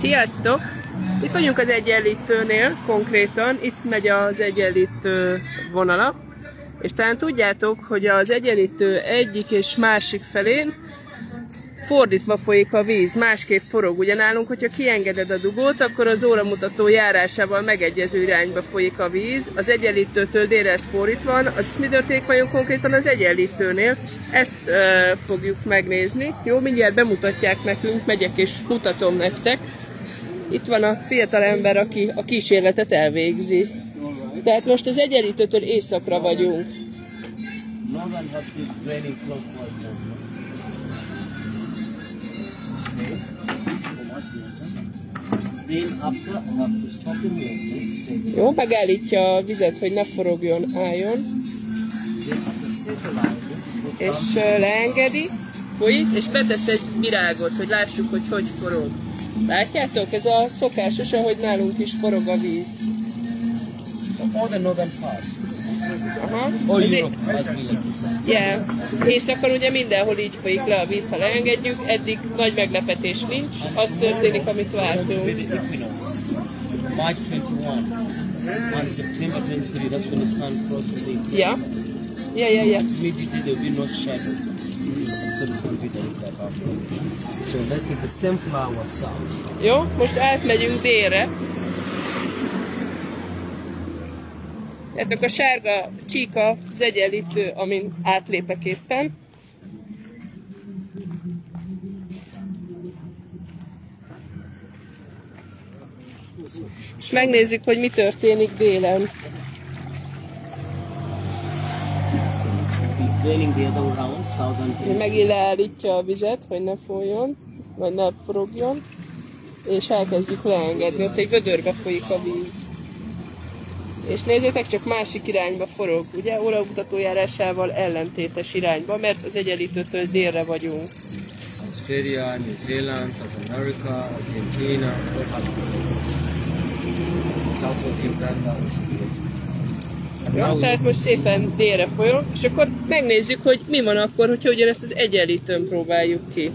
Sziasztok! Itt vagyunk az egyenlítőnél konkrétan, itt megy az egyenlítő vonala, és talán tudjátok, hogy az egyenlítő egyik és másik felén fordítva folyik a víz, másképp forog. Ugye nálunk, hogyha kiengeded a dugót, akkor az óramutató járásával megegyező irányba folyik a víz. Az egyenlítőtől délre ez fordítva van, az mi történik vagyunk konkrétan az egyenlítőnél. Ezt e, fogjuk megnézni. Jó, mindjárt bemutatják nekünk, megyek és mutatom nektek. Itt van a fiatal ember, aki a kísérletet elvégzi. Tehát most az egyenlítőtől északra vagyunk. Jó, megállítja a vizet, hogy ne forogjon, álljon. És leengedi, folyik, és betesz egy virágot, hogy lássuk, hogy hogy forog. Látjátok? Ez a szokásos, ahogy nálunk is forog a víz. So all the northern part. Aha. Ez Europe. Yeah. Északon ugye mindenhol így folyik le a víz, ha leengedjük. Eddig nagy meglepetés nincs. Az történik, amit vártunk. March 21 and September 23, that's when the sun crosses the Ja. Ja, ja, ja. Immediately there will be no shadow direct back up. So let's take the same flower south. Jó, most átmegyünk délre. Tehát a sárga csíka az egyenlítő, amin átlépek éppen. Megnézzük, hogy mi történik délen. Be draining the other southern. Megint leállítja a vizet, hogy ne folyjon, vagy ne forogjon, és elkezdjük leengedni. Ott egy vödörbe folyik a víz. És nézzétek, csak másik irányba forog, ugye? Óramutató járásával ellentétes irányba, mert az egyenlítőtől délre vagyunk. Australia, New Zealand, South America, Argentina, all has been like this. South of Uganda also Jó? Tehát most szépen délre folyunk, és akkor megnézzük, hogy mi van akkor, hogyha ugyanezt az egyenlítőn próbáljuk ki.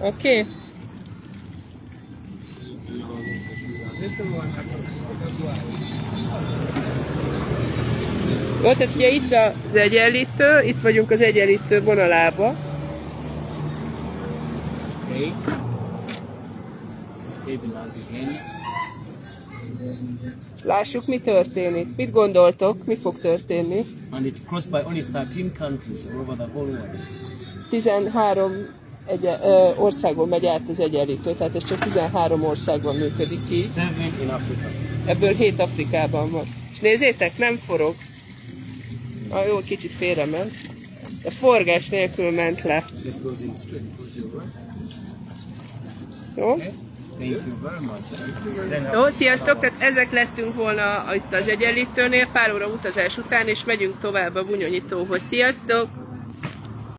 Oké? Okay? Jó, tehát ugye itt az egyenlítő, itt vagyunk az egyenlítő vonalába. Okay. So stabilize again. Lássuk, mi történik. Mit gondoltok, mi fog történni? And it crossed by only 13 countries over the whole world. 13 egye, ö, országban megy át az egyenlítő, tehát ez csak 13 országban működik ki. Seven in Africa. Ebből 7 Afrikában van. És nézzétek, nem forog. Ah, jó, kicsit félre ment. De forgás nélkül ment le. Jó? Thank Jó, sziasztok! Tehát ezek lettünk volna itt az egyenlítőnél pár óra utazás után, és megyünk tovább a bunyonyítóhoz. Sziasztok!